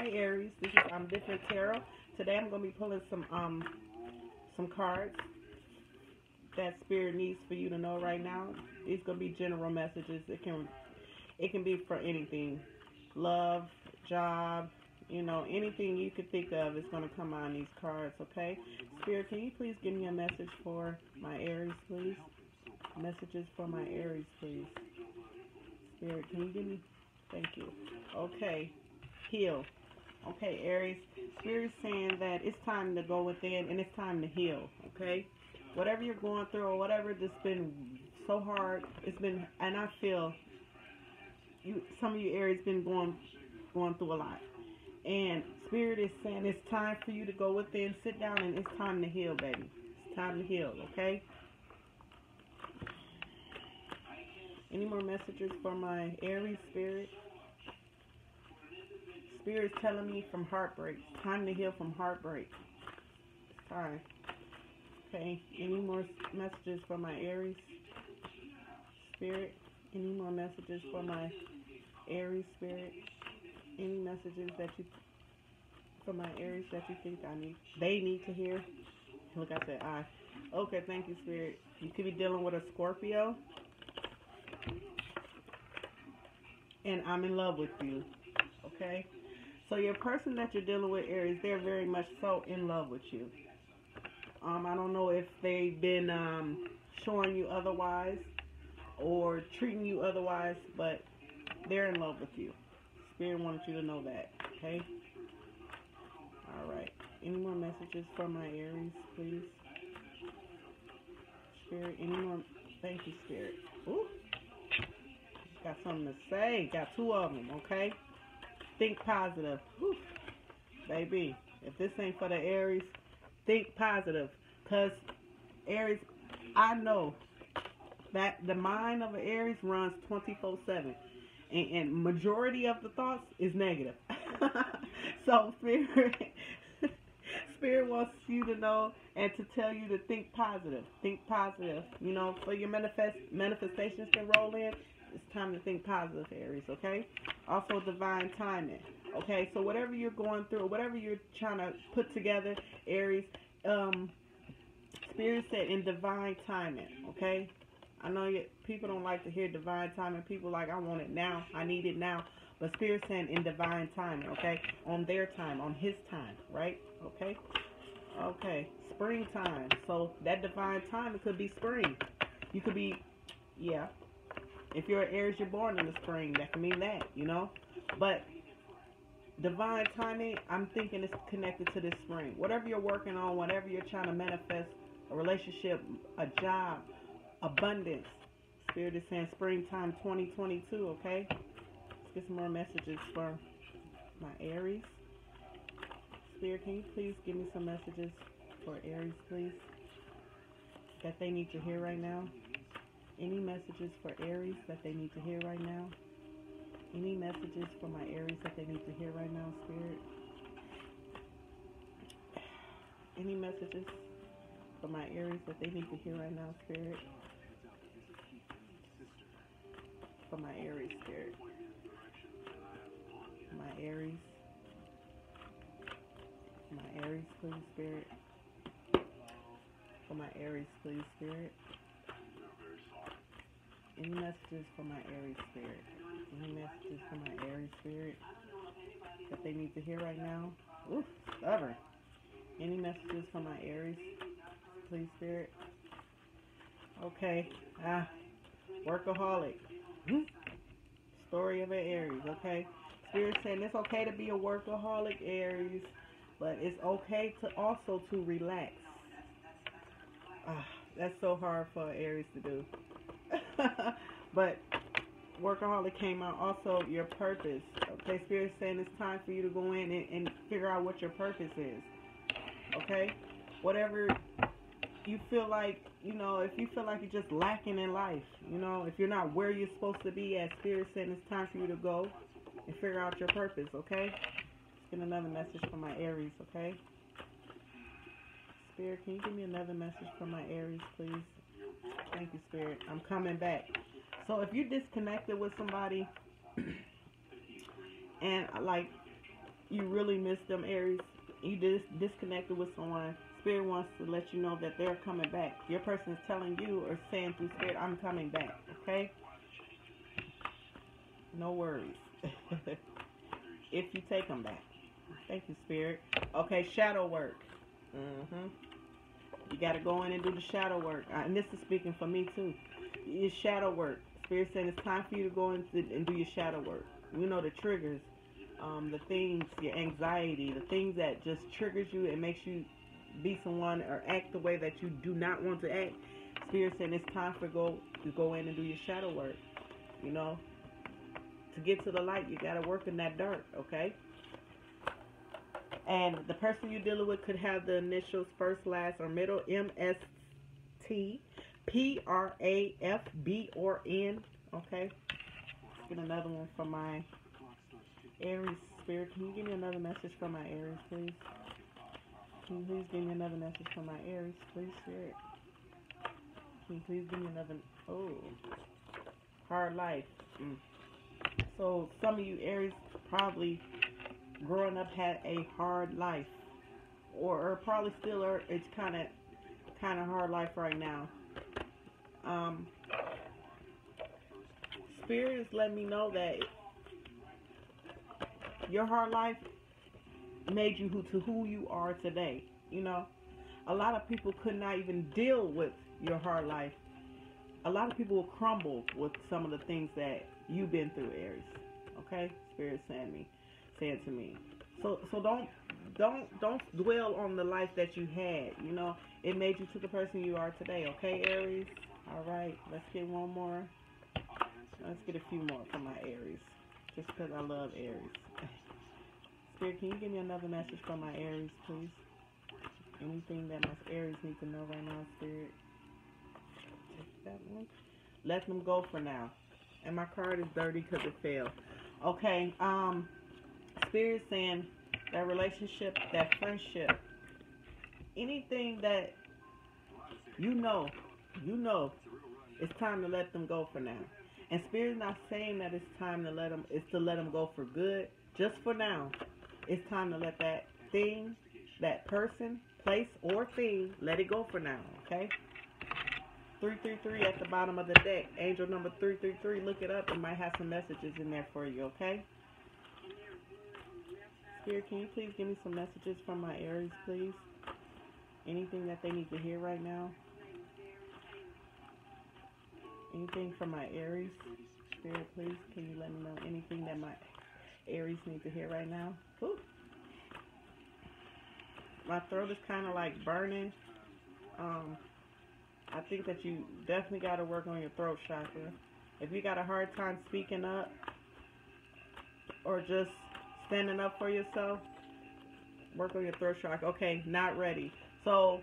Hi Aries, this is um different tarot. Today I'm gonna be pulling some um some cards that spirit needs for you to know right now. These gonna be general messages. It can it can be for anything, love, job, you know, anything you could think of is gonna come on these cards. Okay, spirit, can you please give me a message for my Aries, please? Messages for my Aries, please. Spirit, can you give me? Thank you. Okay, heal. Okay, Aries, Spirit's saying that it's time to go within and it's time to heal. Okay, whatever you're going through or whatever that's been so hard, it's been, and I feel you, some of you Aries been going, going through a lot. And Spirit is saying it's time for you to go within, sit down, and it's time to heal, baby. It's time to heal, okay? Any more messages for my Aries spirit? Spirit's telling me from heartbreak. Time to heal from heartbreak. Time. Okay. Any more messages for my Aries spirit? Any more messages for my Aries spirit? Any messages that you for my Aries that you think I need they need to hear? Look, I said I. Okay, thank you, Spirit. You could be dealing with a Scorpio. and I'm in love with you. Okay? So your person that you're dealing with, Aries, they're very much so in love with you. Um, I don't know if they've been um, showing you otherwise or treating you otherwise, but they're in love with you. Spirit wanted you to know that. Okay? All right. Any more messages for my Aries, please? Spirit, any more? Thank you, Spirit. Ooh. Got something to say. Got two of them, okay? Think positive. Whew. Baby, if this ain't for the Aries, think positive. Because Aries, I know that the mind of an Aries runs 24 7. And, and majority of the thoughts is negative. so spirit spirit wants you to know and to tell you to think positive. Think positive. You know, for your manifest manifestations to roll in, it's time to think positive, Aries, okay? Also, divine timing, okay? So, whatever you're going through, whatever you're trying to put together, Aries, um, Spirit said in divine timing, okay? I know you, people don't like to hear divine timing. People like, I want it now. I need it now. But Spirit saying in divine timing, okay? On their time, on His time, right? Okay? Okay. Springtime. So that divine time, it could be spring. You could be, yeah, if you're an Aries, you're born in the spring. That can mean that, you know. But divine timing, I'm thinking it's connected to this spring. Whatever you're working on, whatever you're trying to manifest, a relationship, a job, abundance. Spirit is saying springtime 2022. Okay. Let's get some more messages for my Aries. Spirit, can you please give me some messages for Aries, please? That they need to hear right now. Any messages for Aries that they need to hear right now? Any messages for my Aries that they need to hear right now, Spirit? Any messages for my Aries that they need to hear right now, Spirit? For my Aries, Spirit. My Aries. My Aries, please, Spirit. For my Aries, please, Spirit. Any messages for my Aries spirit? Any messages for my Aries spirit that they need to hear right now? Ooh, stubborn. Any messages for my Aries, please, spirit? Okay. Ah, workaholic. Hmm? Story of an Aries. Okay. Spirit saying it's okay to be a workaholic, Aries, but it's okay to also to relax. Ah, that's so hard for Aries to do. but workaholic came out also your purpose. Okay, Spirit saying it's time for you to go in and, and figure out what your purpose is. Okay? Whatever you feel like, you know, if you feel like you're just lacking in life, you know, if you're not where you're supposed to be as Spirit saying it's time for you to go and figure out your purpose, okay? Let's get another message from my Aries, okay? Spirit, can you give me another message from my Aries, please? Thank you, Spirit. I'm coming back. So if you're disconnected with somebody, and like you really miss them, Aries, you dis- disconnected with someone, Spirit wants to let you know that they're coming back. Your person is telling you or saying through Spirit, I'm coming back, okay? No worries. if you take them back. Thank you, Spirit. Okay, shadow work. Mm-hmm. You got to go in and do the shadow work. Uh, and this is speaking for me, too. It's shadow work. Spirit saying it's time for you to go in and do your shadow work. You know the triggers, um, the things, your anxiety, the things that just triggers you and makes you be someone or act the way that you do not want to act. Spirit saying it's time for go to go in and do your shadow work. You know, to get to the light, you got to work in that dark. Okay. And the person you're dealing with could have the initials first, last, or middle M S T P R A F B or N. Okay. Let's get another one from my Aries spirit. Can you give me another message from my Aries, please? Can you please give me another message from my Aries, please, spirit? Can you please give me another? Oh, hard life. Mm. So some of you Aries probably growing up had a hard life, or, or probably still are. It's kind of kind of hard life right now. Um, Spirit is letting me know that your hard life made you who to who you are today. You know, a lot of people could not even deal with your hard life. A lot of people will crumble with some of the things that you've been through, Aries. Okay, Spirit saying me, saying to me. So so don't don't don't dwell on the life that you had. You know, it made you to the person you are today. Okay, Aries. All right, let's get one more. Let's get a few more for my Aries, just because I love Aries. Spirit, can you give me another message from my Aries, please? Anything that my Aries need to know right now, Spirit? Take that one. Let them go for now. And my card is dirty because it failed. Okay, um, Spirit saying that relationship, that friendship, anything that you know, you know, it's time to let them go for now. And Spirit's not saying that it's time to let them, it's to let them go for good, just for now. It's time to let that thing, that person, place, or thing, let it go for now, okay? 333 at the bottom of the deck. Angel number 333. Look it up. It might have some messages in there for you, okay? Can you please give me some messages from my Aries, please? Anything that they need to hear right now? Anything from my Aries? Spirit, please, can you let me know anything that my Aries need to hear right now? Whew. My throat is kind of like burning. Um, I think that you definitely got to work on your throat chakra. If you got a hard time speaking up or just standing up for yourself, work on your throat chakra. Okay, not ready. So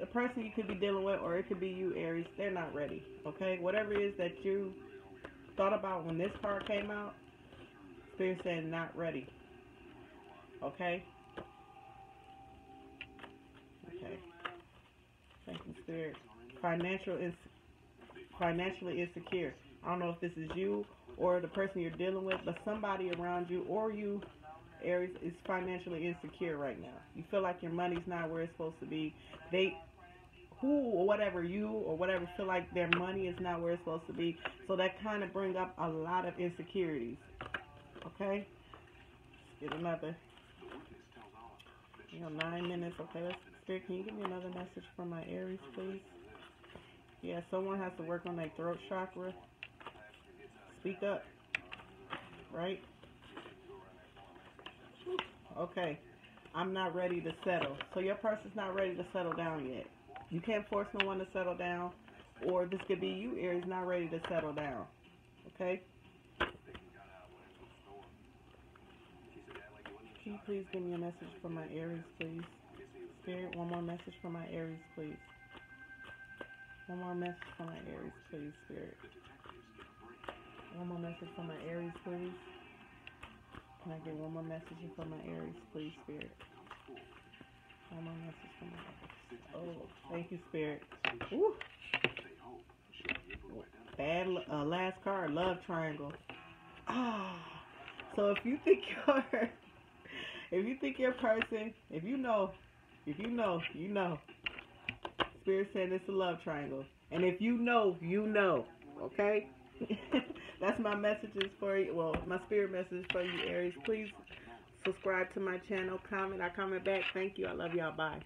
the person you could be dealing with, or it could be you, Aries, they're not ready. Okay, whatever it is that you thought about when this card came out, Spirit said not ready. Okay. Okay. Thank you, Spirit. Financial is financially insecure. I don't know if this is you or the person you're dealing with, but somebody around you or you, Aries, is financially insecure right now. You feel like your money's not where it's supposed to be. They, who or whatever, you or whatever, feel like their money is not where it's supposed to be. So that kind of brings up a lot of insecurities. Okay? Let's get another. You know, nine minutes. Okay, let's. Spirit, can you give me another message from my Aries, please? Yeah, someone has to work on their throat chakra. Speak up. Right? Okay. I'm not ready to settle. So your person's not ready to settle down yet. You can't force no one to settle down. Or this could be you, Aries, not ready to settle down. Okay? Can you please give me a message from my Aries, please? Spirit, one more message from my Aries, please. One more message from my Aries, please, Spirit. One more message from my Aries, please. Can I get one more message from my Aries, please, Spirit? One more message from my Aries. Oh, thank you, Spirit. Woo. Bad uh, last card, love triangle. Ah. So if you think you're if you think your person, if you know, if you know, you know. Spirit said it's a love triangle. And if you know, you know. Okay? That's my messages for you. Well, my spirit message for you, Aries. Please subscribe to my channel. Comment. I comment back. Thank you. I love y'all. Bye.